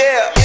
Yeah.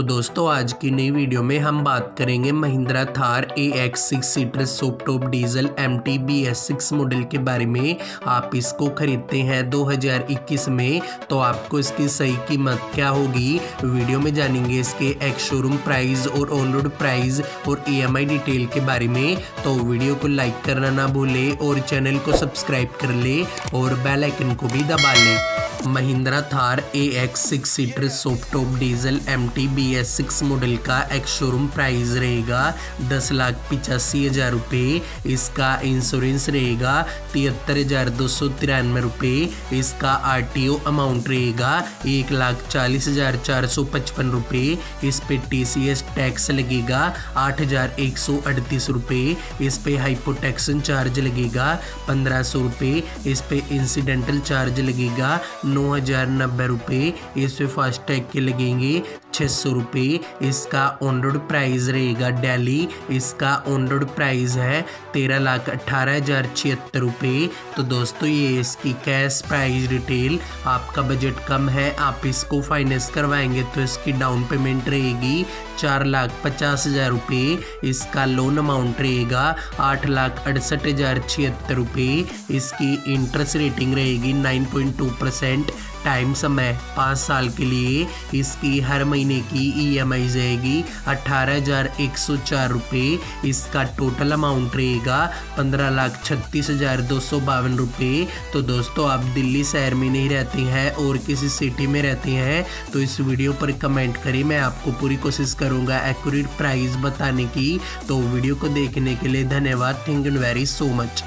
तो दोस्तों, आज की नई वीडियो में हम बात करेंगे Mahindra Thar A X six seater soft top diesel M T B S six model के बारे में। आप इसको खरीदते हैं 2021 में तो आपको इसकी सही कीमत क्या होगी? वीडियो में जानेंगे इसके एक्स शोरूम प्राइस और ऑन रोड प्राइस और ई एम आई डिटेल के बारे में। तो वीडियो को लाइक करना ना भूले और चैनल को सब्सक्राइब कर ले और बेल आइकन को भी दबा ले। Mahindra Thar A X six seater soft top diesel M T B S six model का एक्स शोरूम प्राइस रहेगा दस लाख पिचासी हज़ार रुपये इसका इंश्योरेंस रहेगा तिहत्तर हज़ार दो सौ तिरानवे रुपये इसका आर टी ओ अमाउंट रहेगा एक लाख चालीस हज़ार चार सौ पचपन रुपये इस पे टी सी एस टैक्स लगेगा आठ हज़ार एक सौ अड़तीस रुपये इस पे हाइपोटैक्सन चार्ज लगेगा पंद्रह सौ रुपये इस पे इंसिडेंटल चार्ज लगेगा नौ हज़ार नब्बे रुपये इस पे फास्टैग के लगेंगे। छः सौ रुपये इसका ऑन रोड प्राइस रहेगा। डेली इसका ऑन रोड प्राइस है तेरह लाख अट्ठारह हज़ार छिहत्तर रुपये तो दोस्तों, ये इसकी कैश प्राइस डिटेल आपका बजट कम है। आप इसको फाइनेंस करवाएँगे तो इसकी डाउन पेमेंट रहेगी। चार लाख पचास हज़ार रुपये इसका लोन अमाउंट रहेगा। आठ लाख अड़सठ हज़ार छिहत्तर रुपये इसकी इंटरेस्ट रेटिंग रहेगी। Nine point two percent percent time समय, पाँच साल के लिए इसकी हर महीने की ईएमआई जाएगी। अट्ठारह हज़ार एक सौ चार रुपये इसका टोटल अमाउंट रहेगा। पंद्रह लाख छत्तीस हज़ार दो सौ बावन रुपये तो दोस्तों, आप दिल्ली शहर में नहीं रहते हैं और किसी सिटी में रहते हैं तो इस वीडियो पर कमेंट करें। मैं आपको पूरी कोशिश करूँगा एक्यूरेट प्राइस बताने की। तो वीडियो को देखने के लिए धन्यवाद। Thank you very so much